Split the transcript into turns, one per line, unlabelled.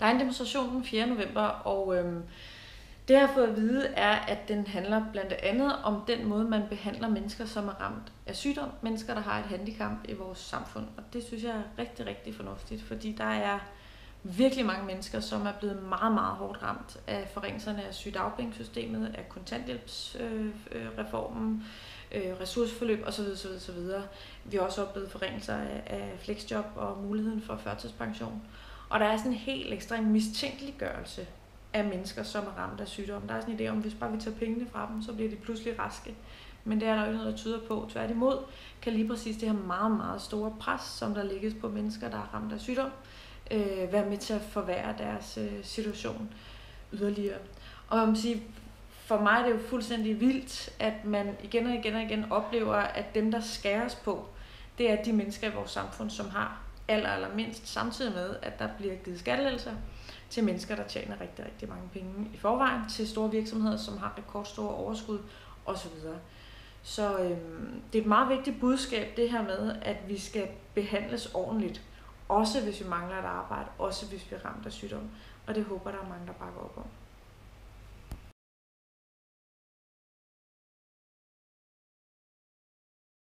Der er en demonstration den 4. november, og øhm, det jeg har fået at vide er, at den handler blandt andet om den måde, man behandler mennesker, som er ramt af sygdom. Mennesker, der har et handicap i vores samfund. Og det synes jeg er rigtig, rigtig fornuftigt, fordi der er virkelig mange mennesker, som er blevet meget, meget hårdt ramt af forringelserne af sygdagpengesystemet, af kontanthjælpsreformen, øh, øh, ressourceforløb osv. osv., osv. Vi har også oplevet forringelser af, af flexjob og muligheden for førtidspension. Og der er sådan en helt ekstrem mistænkeliggørelse af mennesker, som er ramt af sygdom. Der er sådan en idé om, at hvis bare vi tager pengene fra dem, så bliver de pludselig raske. Men det er der jo noget, der tyder på. Tværtimod kan lige præcis det her meget, meget store pres, som der lægges på mennesker, der er ramt af sygdom, øh, være med til at forværre deres øh, situation yderligere. Og man må sige, for mig er det jo fuldstændig vildt, at man igen og igen og igen oplever, at dem, der skæres på, det er de mennesker i vores samfund, som har aller, aller mindst, samtidig med, at der bliver givet skattelettelser til mennesker, der tjener rigtig, rigtig mange penge i forvejen, til store virksomheder, som har rekordstore overskud osv. Så øhm, det er et meget vigtigt budskab, det her med, at vi skal behandles ordentligt. Også hvis vi mangler et arbejde, også hvis vi er ramt af sygdom. Og det håber der er mange, der bakker op om.